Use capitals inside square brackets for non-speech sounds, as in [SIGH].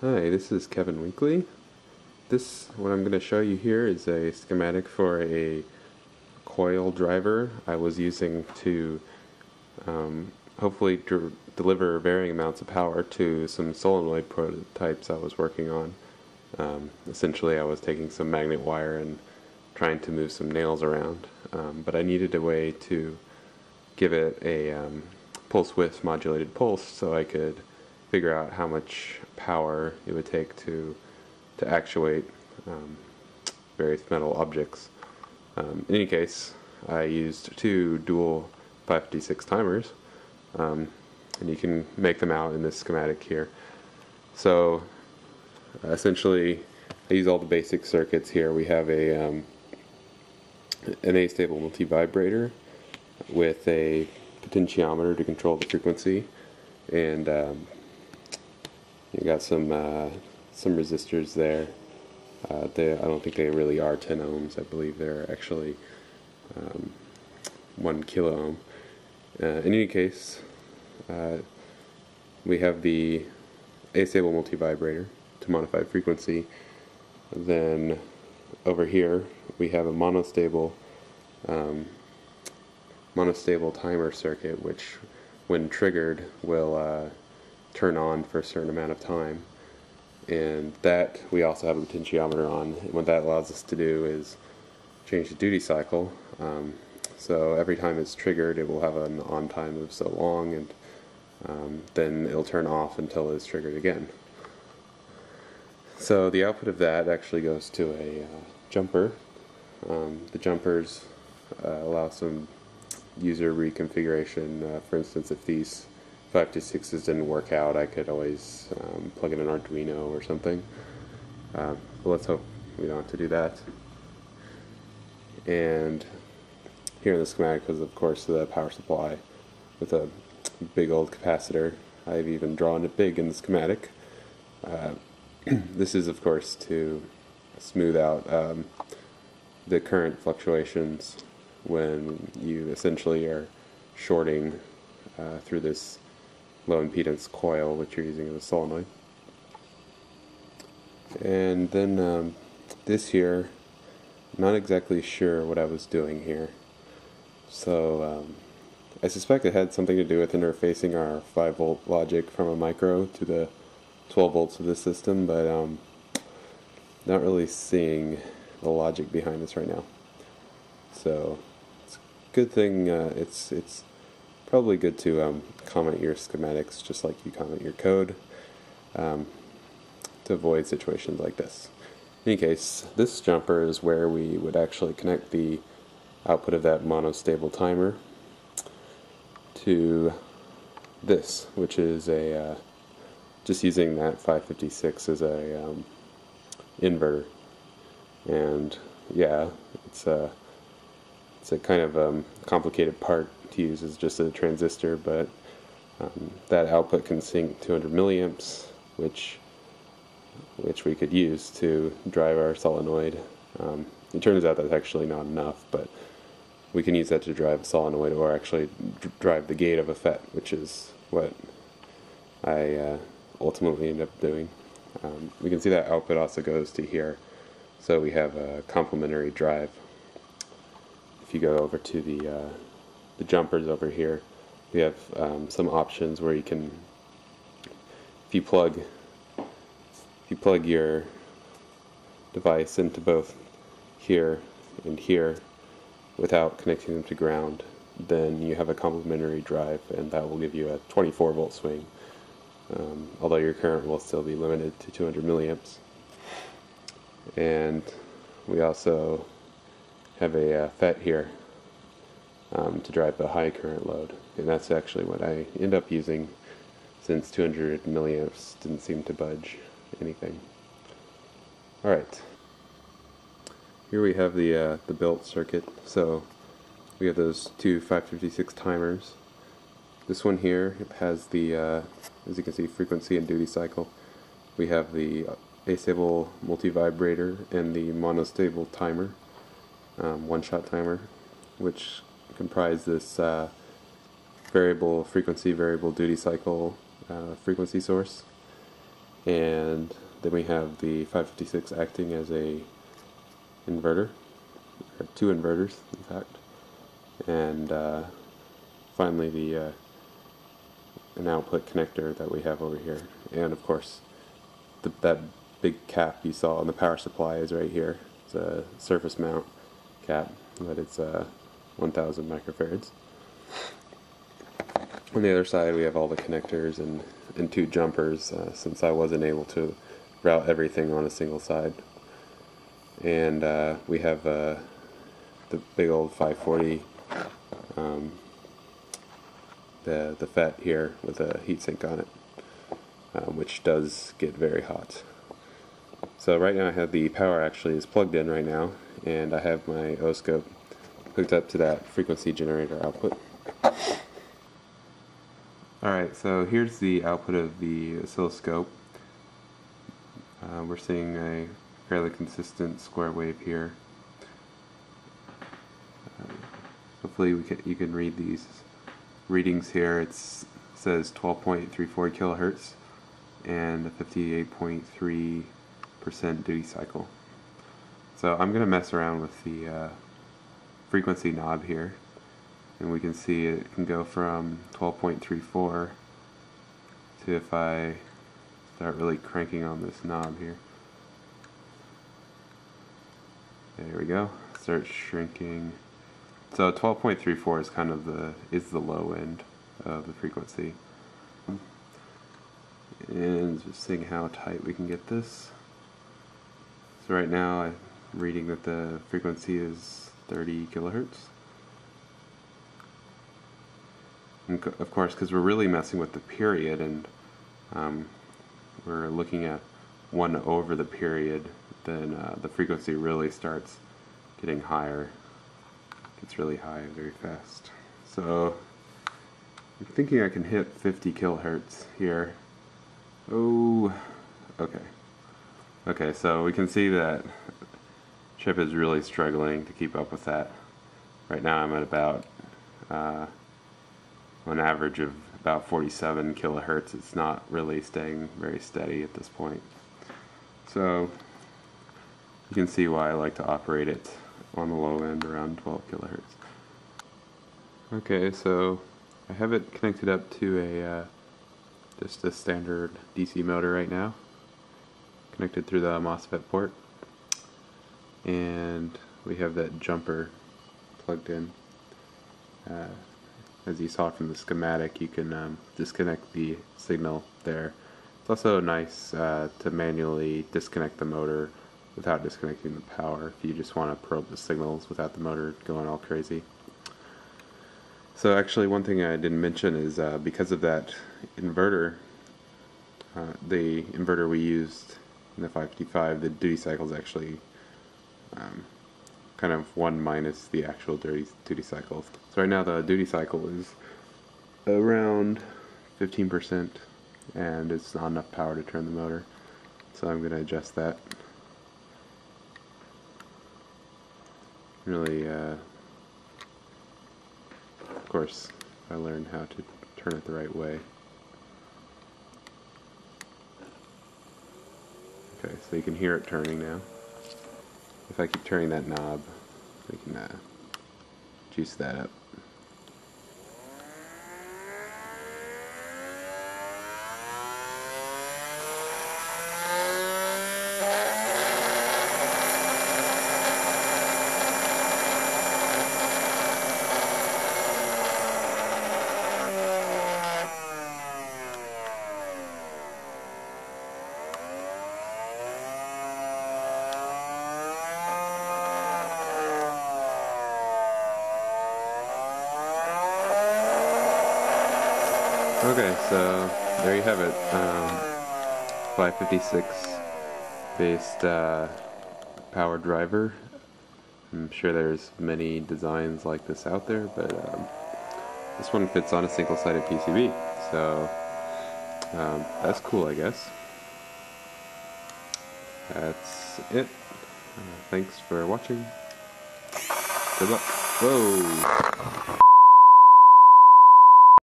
Hi, this is Kevin Winkley. This, what I'm going to show you here is a schematic for a coil driver I was using to um, hopefully deliver varying amounts of power to some solenoid prototypes I was working on. Um, essentially, I was taking some magnet wire and trying to move some nails around, um, but I needed a way to give it a um, pulse width modulated pulse so I could figure out how much power it would take to to actuate um, various metal objects. Um, in any case, I used two dual 556 timers, um, and you can make them out in this schematic here. So essentially, I use all the basic circuits here. We have a um, an astable multivibrator with a potentiometer to control the frequency, and um, you got some uh, some resistors there. Uh, they, I don't think they really are 10 ohms. I believe they're actually um, one kilo ohm. Uh, in any case, uh, we have the astable multivibrator to modified frequency. Then over here we have a monostable um, monostable timer circuit, which, when triggered, will uh, turn on for a certain amount of time. And that we also have a potentiometer on. And what that allows us to do is change the duty cycle. Um, so every time it's triggered, it will have an on time of so long, and um, then it'll turn off until it's triggered again. So the output of that actually goes to a uh, jumper. Um, the jumpers uh, allow some user reconfiguration. Uh, for instance, if these 556s didn't work out, I could always um, plug in an Arduino or something. Uh, but let's hope we don't have to do that. And here in the schematic was, of course, the power supply with a big old capacitor. I've even drawn it big in the schematic. Uh, [CLEARS THROAT] this is, of course, to smooth out um, the current fluctuations when you essentially are shorting uh, through this low impedance coil which you're using as a solenoid. And then um, this here, not exactly sure what I was doing here. So um, I suspect it had something to do with interfacing our 5 volt logic from a micro to the 12 volts of the system, but um, not really seeing the logic behind this right now. So it's a good thing. Uh, it's it's probably good to um, comment your schematics just like you comment your code um, to avoid situations like this. In any case, this jumper is where we would actually connect the output of that monostable timer to this, which is a uh, just using that 556 as a um, inverter. And yeah, it's a it's a kind of um, complicated part to use is just a transistor, but um, that output can sink 200 milliamps, which which we could use to drive our solenoid. Um, it turns out that's actually not enough, but we can use that to drive a solenoid or actually drive the gate of a FET, which is what I uh, ultimately end up doing. Um, we can see that output also goes to here, so we have a complementary drive. If you go over to the uh, the jumpers over here, we have um, some options where you can, if you plug, if you plug your device into both here and here without connecting them to ground, then you have a complementary drive and that will give you a 24 volt swing. Um, although your current will still be limited to 200 milliamps. And we also have a uh, FET here um, to drive the high current load. And that's actually what I end up using since 200 milliamps didn't seem to budge anything. Alright. Here we have the, uh, the built circuit. So we have those two 556 timers. This one here has the, uh, as you can see, frequency and duty cycle. We have the astable multivibrator and the monostable timer, um, one-shot timer, which comprise this uh, variable frequency, variable duty cycle uh, frequency source. And then we have the 556 acting as a inverter, or two inverters in fact, and uh, finally the uh, an output connector that we have over here, and of course the, that big cap you saw on the power supply is right here. It's a surface mount cap, but it's uh, 1000 microfarads. On the other side, we have all the connectors and, and two jumpers, uh, since I wasn't able to route everything on a single side. And uh, we have uh, the big old 540, um, the the FET here with a heatsink on it, um, which does get very hot. So right now I have the power actually is plugged in right now, and I have my oscope hooked up to that frequency generator output. Alright, so here's the output of the oscilloscope. Uh, we're seeing a fairly consistent square wave here. Uh, hopefully can, you can read these readings here. It says 12.34 kilohertz and a 58.3% duty cycle. So I'm going to mess around with the uh, frequency knob here and we can see it can go from 12.34 to if I start really cranking on this knob here. There we go. Start shrinking. So 12.34 is kind of the is the low end of the frequency. And just seeing how tight we can get this. So right now I'm reading that the frequency is 30 kilohertz And of course, because we're really messing with the period and um, we're looking at 1 over the period, then uh, the frequency really starts getting higher. Gets really high very fast. So I'm thinking I can hit 50 kilohertz here. Oh, okay. Okay, so we can see that chip is really struggling to keep up with that. Right now I'm at about uh, an average of about 47 kilohertz. It's not really staying very steady at this point. So you can see why I like to operate it on the low end around 12 kilohertz. Okay, so I have it connected up to a uh, just a standard DC motor right now, connected through the MOSFET port, and we have that jumper plugged in. Uh, as you saw from the schematic, you can um, disconnect the signal there. It's also nice uh, to manually disconnect the motor without disconnecting the power if you just want to probe the signals without the motor going all crazy. So actually one thing I didn't mention is uh, because of that inverter, uh, the inverter we used in the 555, the duty cycle is actually um, kind of 1 minus the actual duty, duty cycle. So right now the duty cycle is around 15% and it's not enough power to turn the motor. So I'm going to adjust that. Really, uh, of course, I learned how to turn it the right way. Okay, so you can hear it turning now. If I keep turning that knob, we can uh, juice that up. Okay, so there you have it. Um, 556 based uh, power driver. I'm sure there's many designs like this out there, but um, this one fits on a single-sided PCB, so um, that's cool, I guess. That's it. Uh, thanks for watching. Good luck. Whoa!